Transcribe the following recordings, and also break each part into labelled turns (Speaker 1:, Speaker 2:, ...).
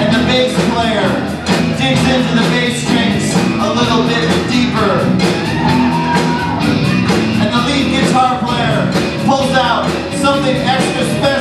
Speaker 1: And the bass player digs into the bass strings a little bit deeper. And the lead guitar player pulls out something extra special.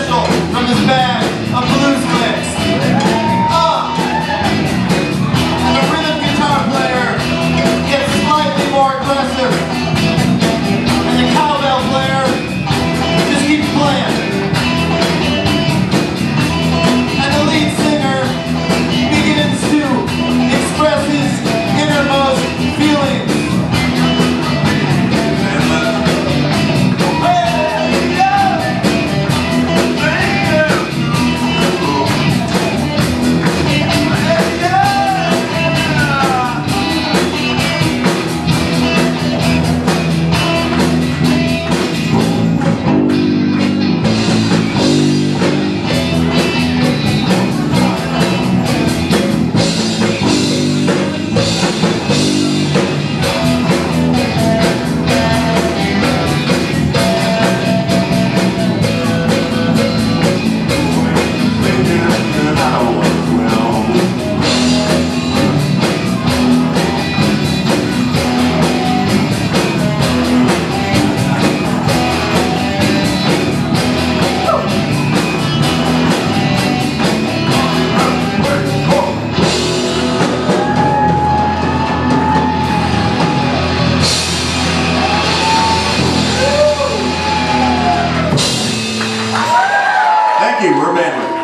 Speaker 2: Manley.